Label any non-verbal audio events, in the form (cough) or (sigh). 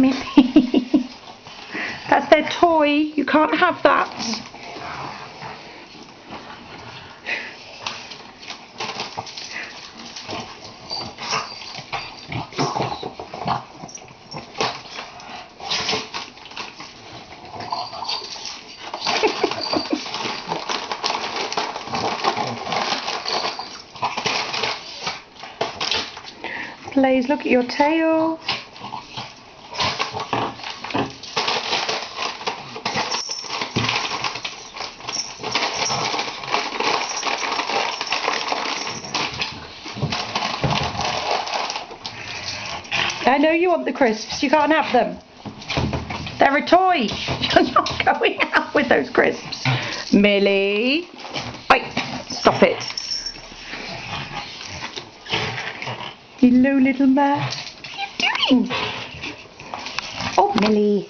Milly. (laughs) That's their toy. You can't have that. (laughs) Please look at your tail. I know you want the crisps. You can't have them. They're a toy. (laughs) You're not going out with those crisps. Milly. Wait, stop it. Hello, little man. What are you doing? Oh, Milly.